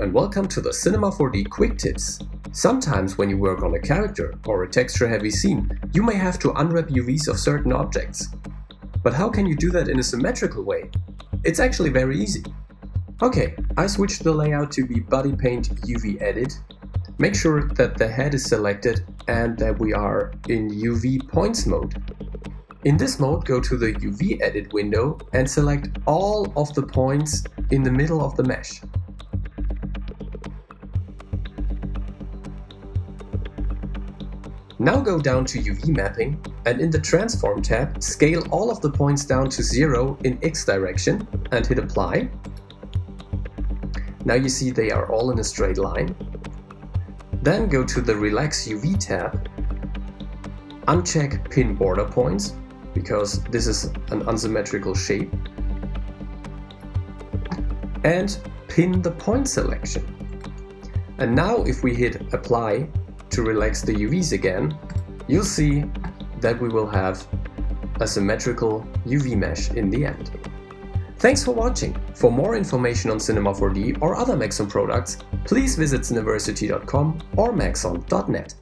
and welcome to the Cinema 4D Quick Tips. Sometimes when you work on a character or a texture-heavy scene, you may have to unwrap UVs of certain objects. But how can you do that in a symmetrical way? It's actually very easy. Okay, I switched the layout to be Body Paint UV Edit. Make sure that the head is selected and that we are in UV Points mode. In this mode, go to the UV Edit window and select all of the points in the middle of the mesh. Now go down to UV mapping and in the transform tab scale all of the points down to zero in X direction and hit apply. Now you see they are all in a straight line. Then go to the relax UV tab, uncheck pin border points because this is an unsymmetrical shape and pin the point selection. And now if we hit apply to relax the UVs again, you'll see that we will have a symmetrical UV mesh in the end. Thanks for watching! For more information on Cinema 4D or other Maxon products, please visit cineversity.com or maxon.net.